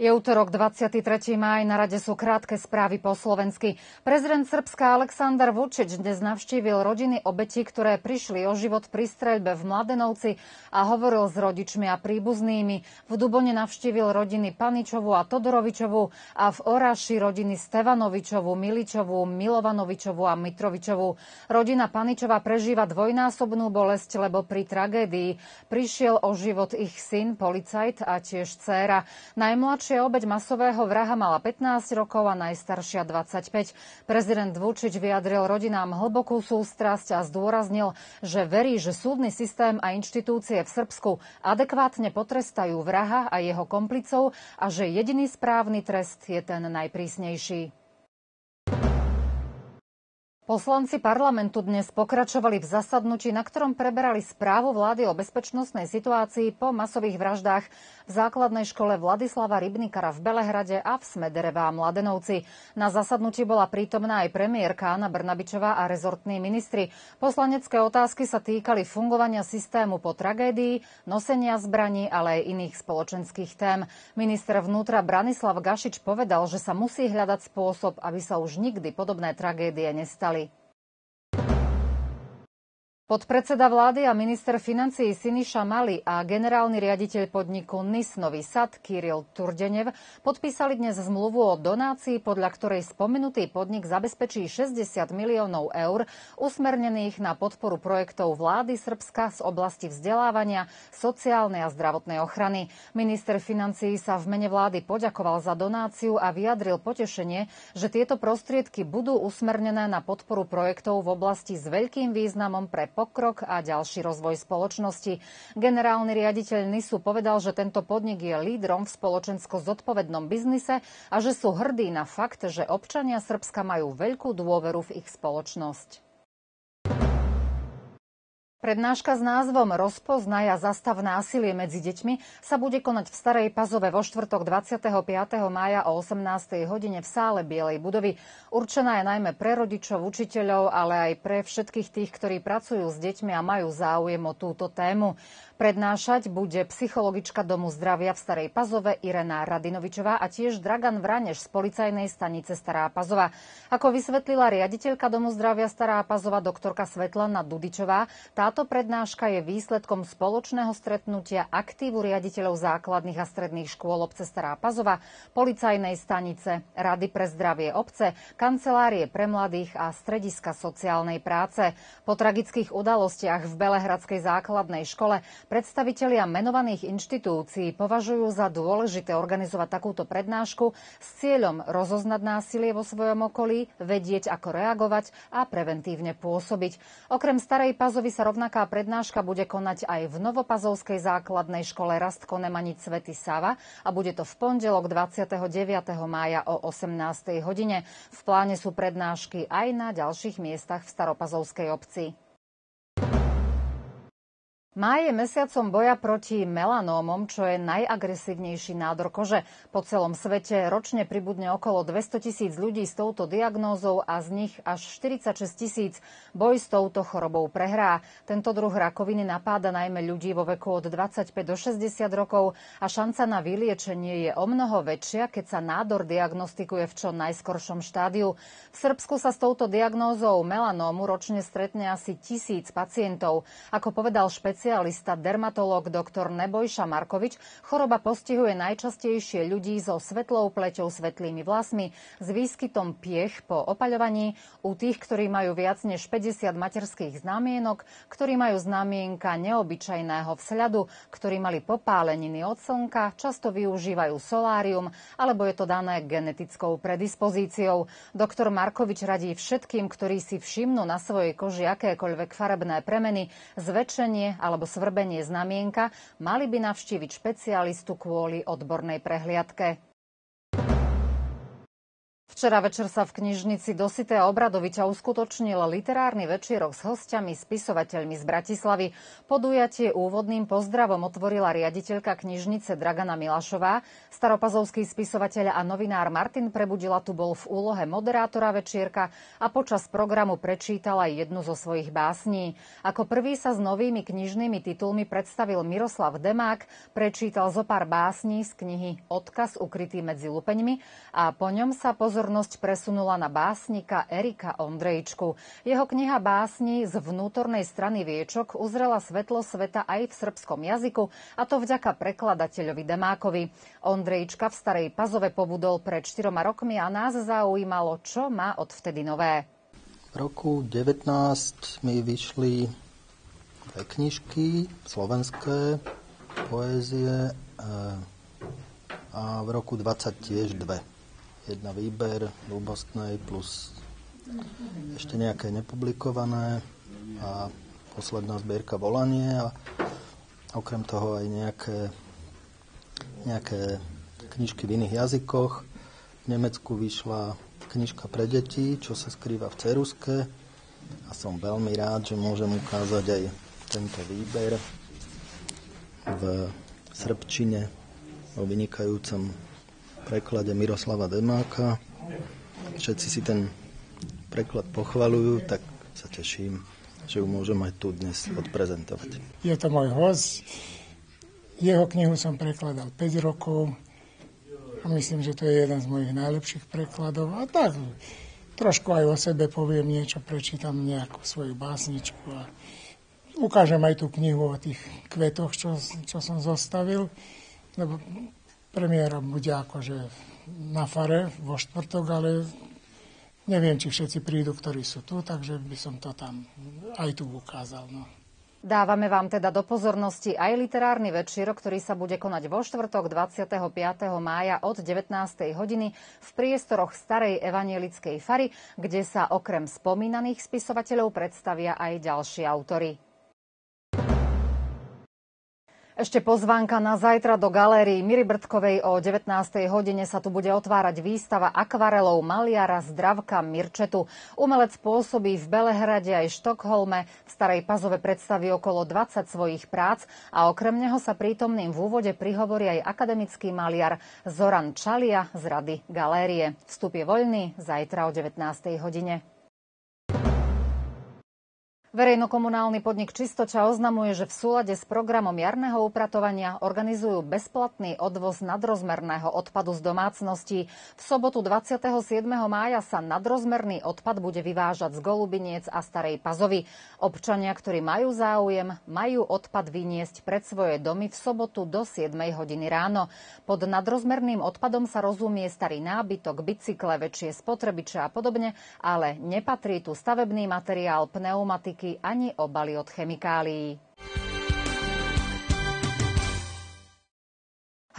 Je útorok 23. máj, na rade sú krátke správy po slovensky. Prezident Srbska Aleksandar Vučić dnes navštívil rodiny obetí, ktoré prišli o život pri streľbe v Mladenovci a hovoril s rodičmi a príbuznými. V Dubone navštívil rodiny Paničovu a Todorovičovu a v Oraši rodiny Stevanovičovu, Miličovu, Milovanovičovu a Mitrovičovu. Rodina Paničova prežíva dvojnásobnú bolesť, lebo pri tragédii prišiel o život ich syn, policajt a tiež dcéra. Najmladší Najmladšia obeď masového vraha mala 15 rokov a najstaršia 25. Prezident Vučić vyjadril rodinám hlbokú sústrasť a zdôraznil, že verí, že súdny systém a inštitúcie v Srbsku adekvátne potrestajú vraha a jeho komplicov a že jediný správny trest je ten najprísnejší. Poslanci parlamentu dnes pokračovali v zasadnutí, na ktorom preberali správu vlády o bezpečnostnej situácii po masových vraždách v základnej škole Vladislava Rybnikara v Belehrade a v Smedereve a Mladenovci. Na zasadnutí bola prítomná aj premiérka Anna Brnabičová a rezortní ministri. Poslanecké otázky sa týkali fungovania systému po tragédii, nosenia zbraní, ale aj iných spoločenských tém. Minister vnútra Branislav Gašič povedal, že sa musí hľadať spôsob, aby sa už nikdy podobné tragédie nestali. Podpredseda vlády a minister financií Siniša Mali a generálny riaditeľ podniku NIS Nový Sad Kiril Turdenev podpísali dnes zmluvu o donácii, podľa ktorej spomenutý podnik zabezpečí 60 miliónov eur usmernených na podporu projektov vlády Srbska z oblasti vzdelávania, sociálnej a zdravotnej ochrany. Minister financií sa v mene vlády poďakoval za donáciu a vyjadril potešenie, že tieto prostriedky budú usmernené na podporu projektov v oblasti s veľkým významom pre pokrok a ďalší rozvoj spoločnosti. Generálny riaditeľ NISu povedal, že tento podnik je lídrom v spoločensko zodpovednom biznise a že sú hrdí na fakt, že občania Srbska majú veľkú dôveru v ich spoločnosť. Prednáška s názvom Rozpoznaj a zastav násilie medzi deťmi sa bude konať v Starej Pazove vo štvrtok 25. mája o 18. hodine v sále Bielej budovy. Určená je najmä pre rodičov, učiteľov, ale aj pre všetkých tých, ktorí pracujú s deťmi a majú záujem o túto tému. Prednášať bude psychologička Domu zdravia v Starej Pazove Irena Radinovičová a tiež Dragan Vraneš z policajnej stanice Stará Pazova. Ako vysvetlila riaditeľka Domu zdravia Stará Pazova doktorka Svetlana Dudičová, táto prednáška je výsledkom spoločného stretnutia aktívu riaditeľov základných a stredných škôl obce Stará Pazova, policajnej stanice, Rady pre zdravie obce, kancelárie pre mladých a strediska sociálnej práce. Po tragických udalostiach v Belehradskej základnej škole Predstavitelia menovaných inštitúcií považujú za dôležité organizovať takúto prednášku s cieľom rozoznať násilie vo svojom okolí, vedieť, ako reagovať a preventívne pôsobiť. Okrem Starej Pazovy sa rovnaká prednáška bude konať aj v Novopazovskej základnej škole Rastko Nemanic Svety Sava a bude to v pondelok 29. mája o 18. hodine. V pláne sú prednášky aj na ďalších miestach v Staropazovskej obci. Máj je mesiacom boja proti melanómom, čo je najagresívnejší nádor kože. Po celom svete ročne pribudne okolo 200 tisíc ľudí s touto diagnózou a z nich až 46 tisíc boj s touto chorobou prehrá. Tento druh rakoviny napáda najmä ľudí vo veku od 25 do 60 rokov a šanca na vyliečenie je o mnoho väčšia, keď sa nádor diagnostikuje v čo najskoršom štádiu. V Srbsku sa s touto diagnózou melanómu ročne stretne asi tisíc pacientov. Ako povedal špeciálny špecialista dermatológ dr. Nebojša Markovič, choroba postihuje najčastejšie ľudí so svetlou pleťou, svetlými vlasmi, s výskytom piech po opaľovaní, u tých, ktorí majú viac než 50 materských znamienok, ktorí majú znamienka neobyčajného vzhľadu, ktorí mali popáleniny od slnka, často využívajú solárium, alebo je to dané genetickou predispozíciou. Doktor Markovič radí všetkým, ktorí si všimnú na svojej koži akékoľvek farebné premeny, zväčšenie alebo svrbenie znamienka, mali by navštíviť špecialistu kvôli odbornej prehliadke. Včera večer sa v knižnici Dosité Obradoviča uskutočnil literárny večierok s hostiami, spisovateľmi z Bratislavy. Podujatie úvodným pozdravom otvorila riaditeľka knižnice Dragana Milašová. Staropazovský spisovateľ a novinár Martin Prebudila tu bol v úlohe moderátora večierka a počas programu prečítal aj jednu zo svojich básní. Ako prvý sa s novými knižnými titulmi predstavil Miroslav Demák, prečítal zo pár básní z knihy Odkaz ukrytý medzi lupeňmi a po ňom sa pozor pozornosť presunula na básnika Erika Ondrejčku. Jeho kniha básni z vnútornej strany Viečok uzrela svetlo sveta aj v srbskom jazyku, a to vďaka prekladateľovi Demákovi. Ondrejčka v Starej Pazove pobudol pred 4 rokmi a nás zaujímalo, čo má odvtedy nové. V roku 19 mi vyšli dve knižky slovenské, poézie eh, a v roku 20 tiež dve jedna výber ľubostnej plus ešte nejaké nepublikované a posledná zbierka volanie a okrem toho aj nejaké, nejaké knižky v iných jazykoch. V Nemecku vyšla knižka pre deti, čo sa skrýva v Ceruske a som veľmi rád, že môžem ukázať aj tento výber v srbčine o vynikajúcom preklade Miroslava Demáka. Všetci si ten preklad pochvalujú, tak sa teším, že ju môžem aj tu dnes odprezentovať. Je to môj host. Jeho knihu som prekladal 5 rokov a myslím, že to je jeden z mojich najlepších prekladov. A tak trošku aj o sebe poviem niečo, prečítam nejakú svoju básničku a ukážem aj tú knihu o tých kvetoch, čo, čo som zostavil. Lebo Premiéra bude akože na fare vo štvrtok, ale neviem, či všetci prídu, ktorí sú tu, takže by som to tam aj tu ukázal. No. Dávame vám teda do pozornosti aj literárny večer, ktorý sa bude konať vo štvrtok 25. mája od 19. hodiny v priestoroch Starej evanielickej fary, kde sa okrem spomínaných spisovateľov predstavia aj ďalší autory. Ešte pozvánka na zajtra do galérii Miry Brdkovej o 19. hodine sa tu bude otvárať výstava akvarelov maliara Zdravka Mirčetu. Umelec pôsobí v Belehrade aj Štokholme. V Starej Pazove predstaví okolo 20 svojich prác a okrem neho sa prítomným v úvode prihovorí aj akademický maliar Zoran Čalia z Rady galérie. Vstup je voľný zajtra o 19. hodine. Verejnokomunálny podnik Čistoča oznamuje, že v súlade s programom jarného upratovania organizujú bezplatný odvoz nadrozmerného odpadu z domácností. V sobotu 27. mája sa nadrozmerný odpad bude vyvážať z Golubiniec a Starej Pazovy. Občania, ktorí majú záujem, majú odpad vyniesť pred svoje domy v sobotu do 7 hodiny ráno. Pod nadrozmerným odpadom sa rozumie starý nábytok, bicykle, väčšie spotrebiče a podobne, ale nepatrí tu stavebný materiál, pneumatiky, ani obaly od chemikálií.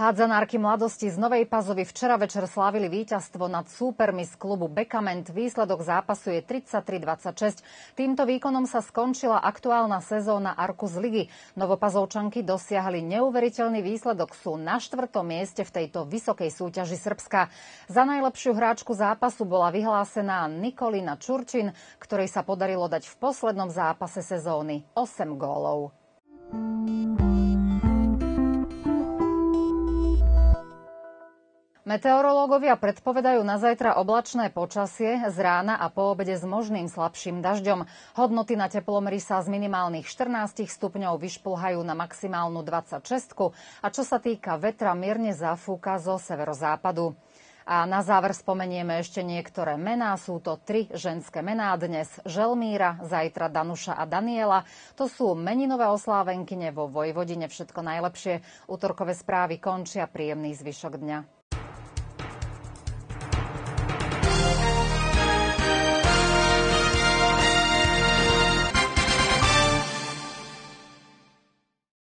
Hádzanárky mladosti z Novej Pazovy včera večer slávili víťazstvo nad súpermi z klubu Bekament. Výsledok zápasu je 33-26. Týmto výkonom sa skončila aktuálna sezóna Arkus Ligy. Novopazovčanky dosiahli neuveriteľný výsledok. Sú na štvrtom mieste v tejto vysokej súťaži Srbska. Za najlepšiu hráčku zápasu bola vyhlásená Nikolina Čurčin, ktorej sa podarilo dať v poslednom zápase sezóny 8 gólov. Meteorológovia predpovedajú na zajtra oblačné počasie z rána a po obede s možným slabším dažďom. Hodnoty na teplomeri sa z minimálnych 14 stupňov vyšplhajú na maximálnu 26 a čo sa týka vetra, mierne zafúka zo severozápadu. A na záver spomenieme ešte niektoré mená. Sú to tri ženské mená dnes. Želmíra, zajtra Danuša a Daniela. To sú meninové oslávenkyne vo Vojvodine. Všetko najlepšie. Útorkové správy končia. Príjemný zvyšok dňa.